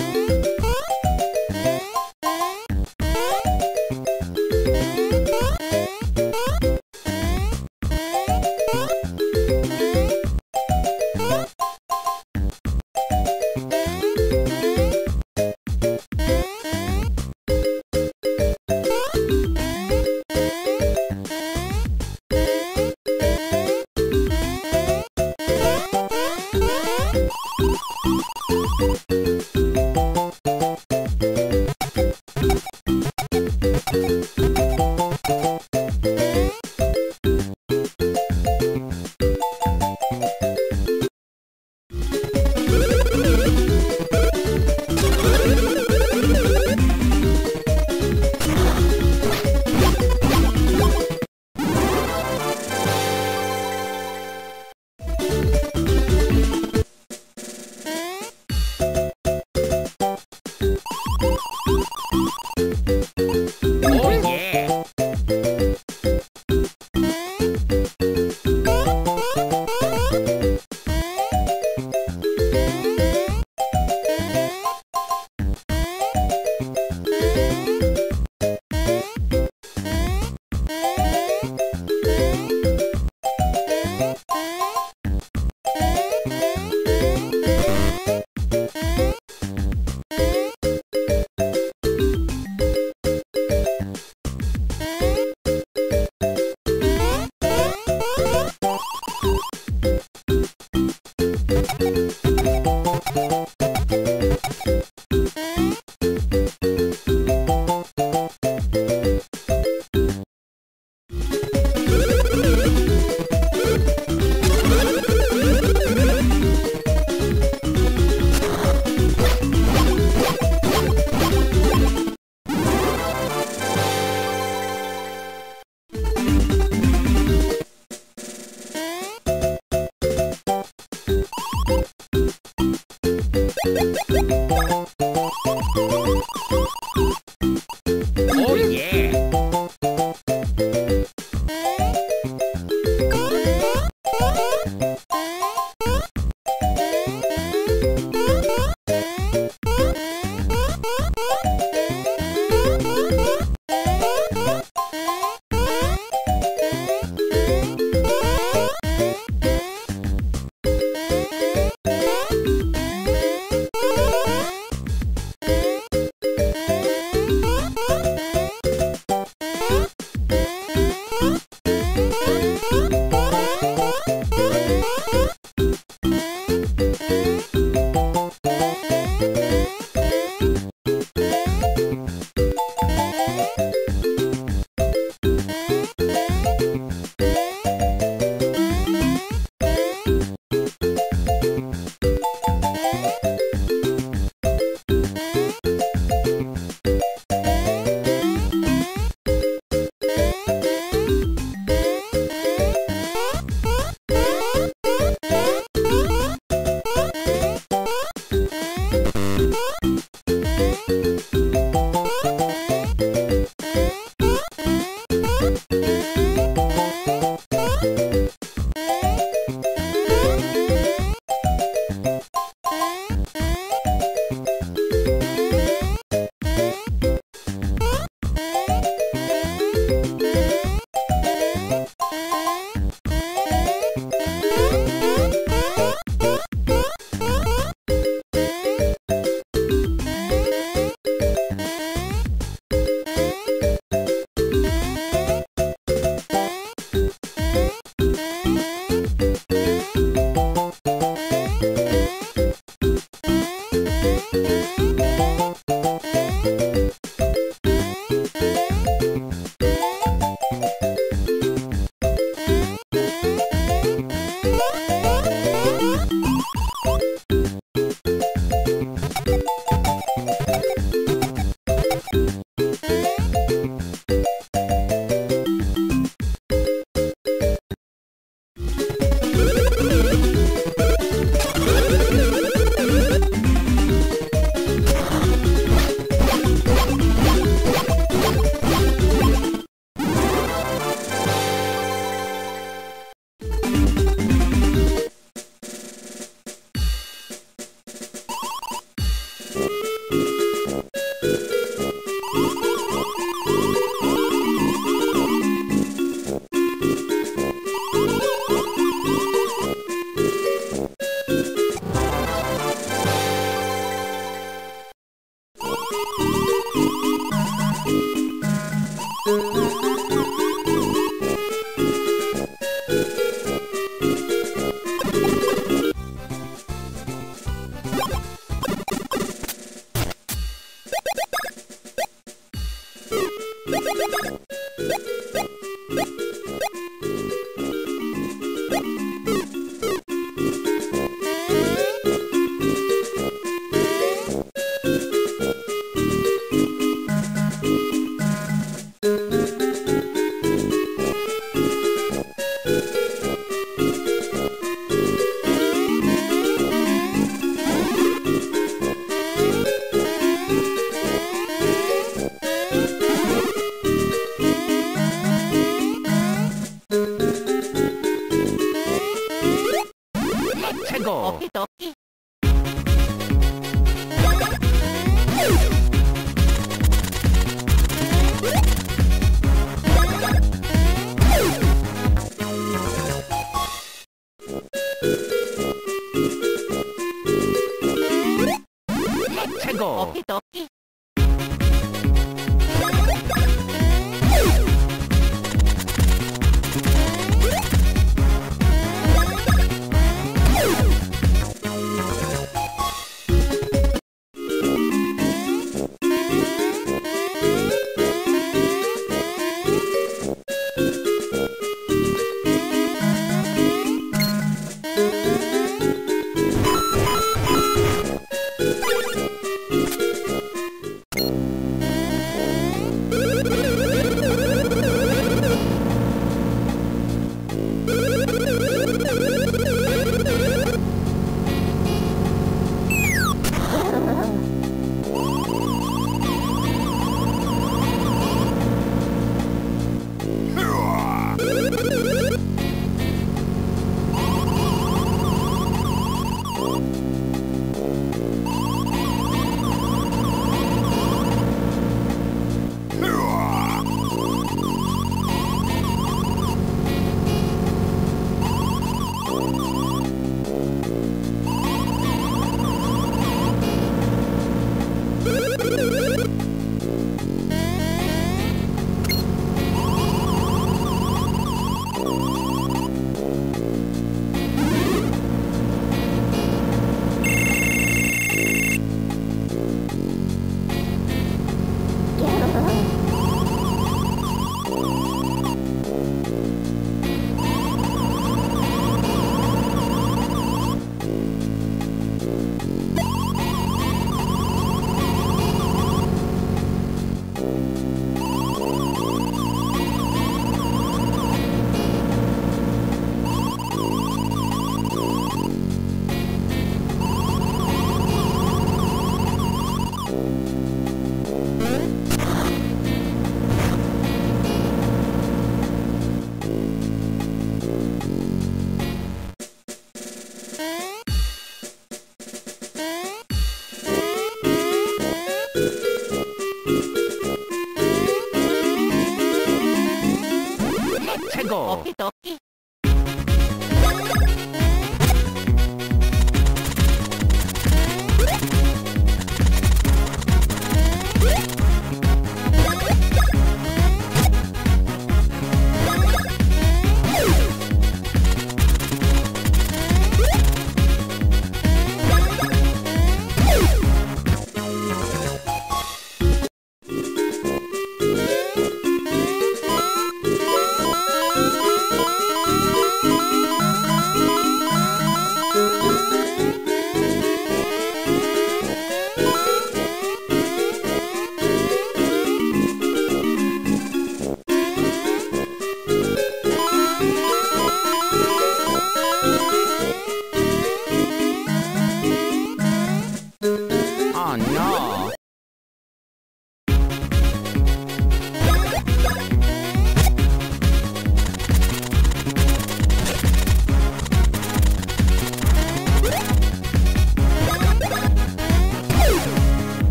Thank you.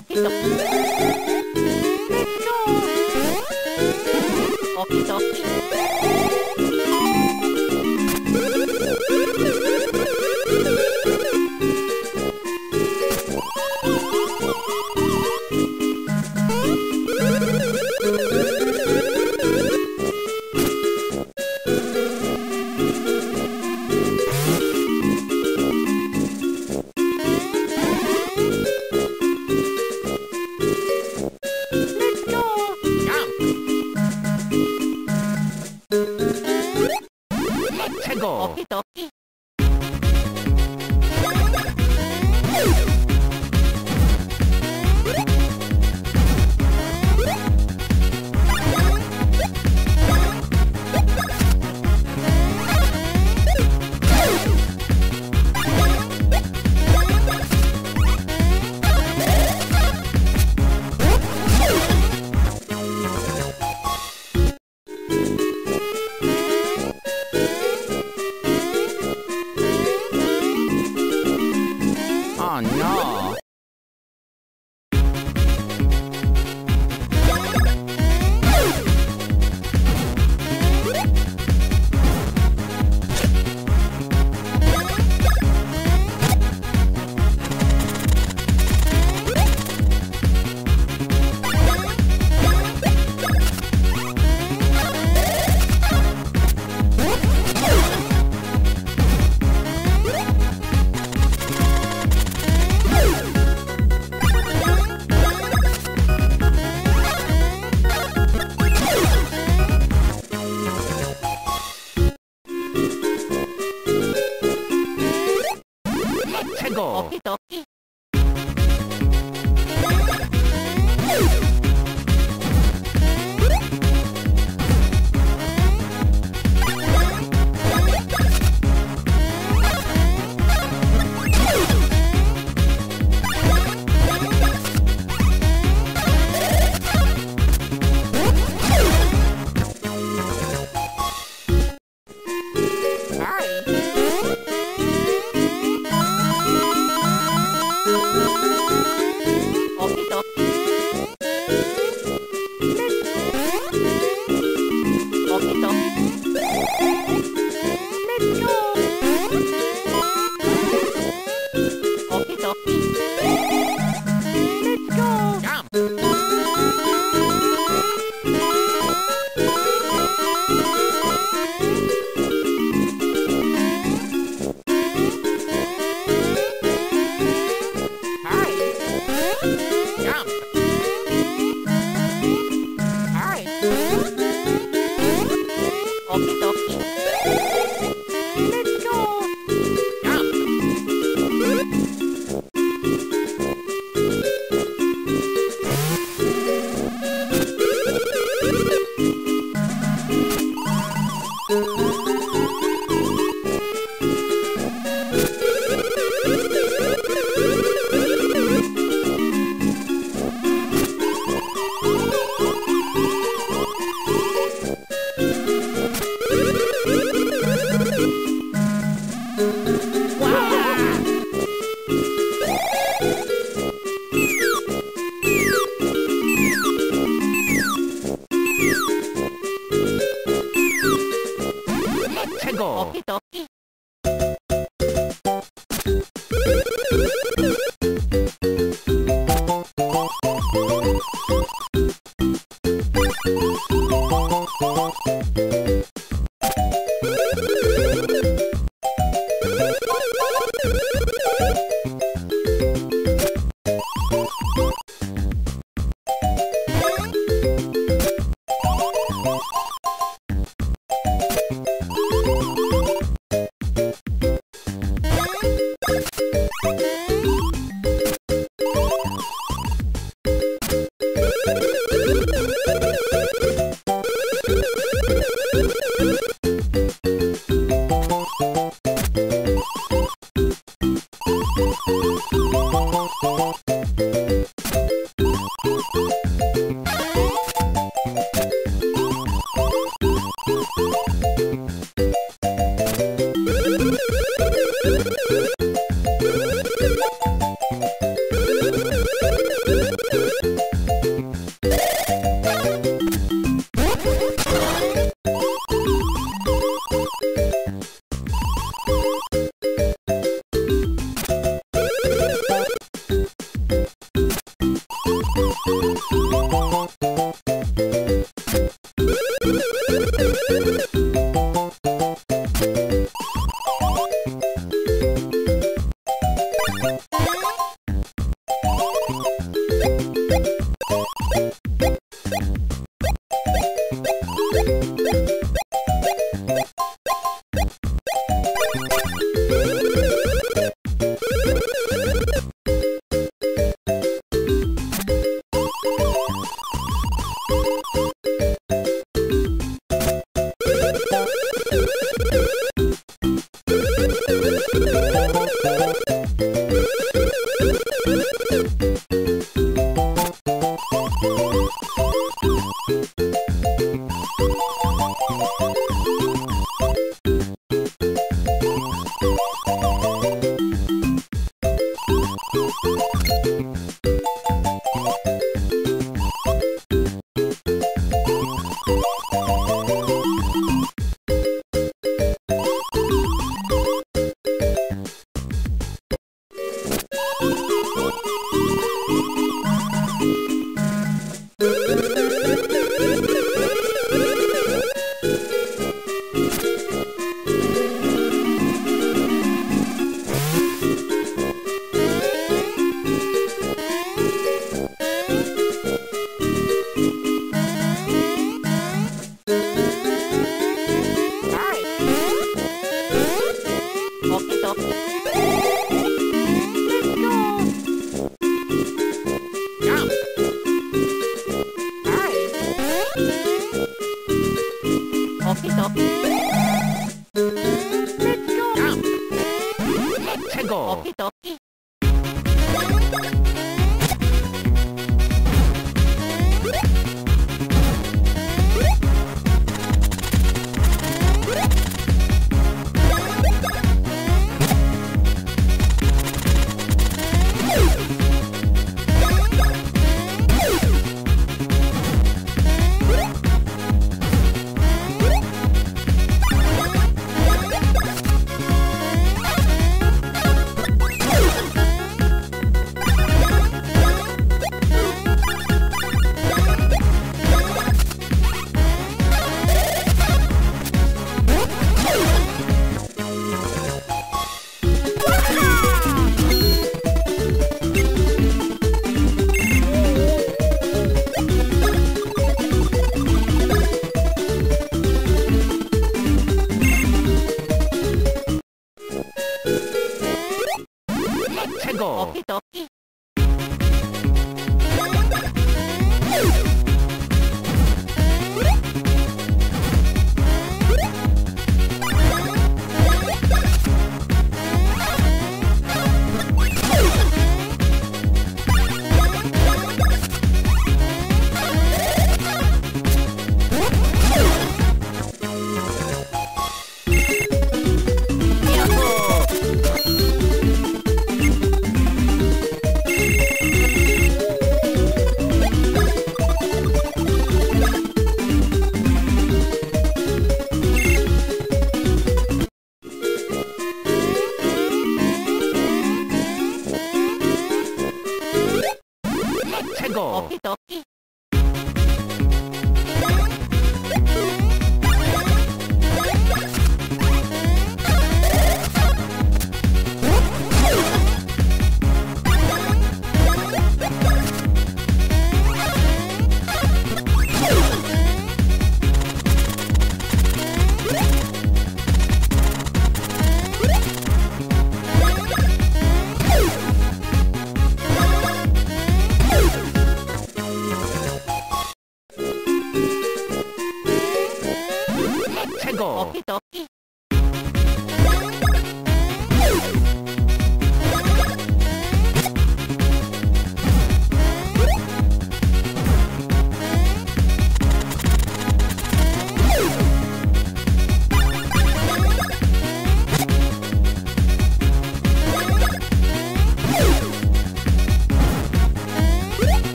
おきとおきと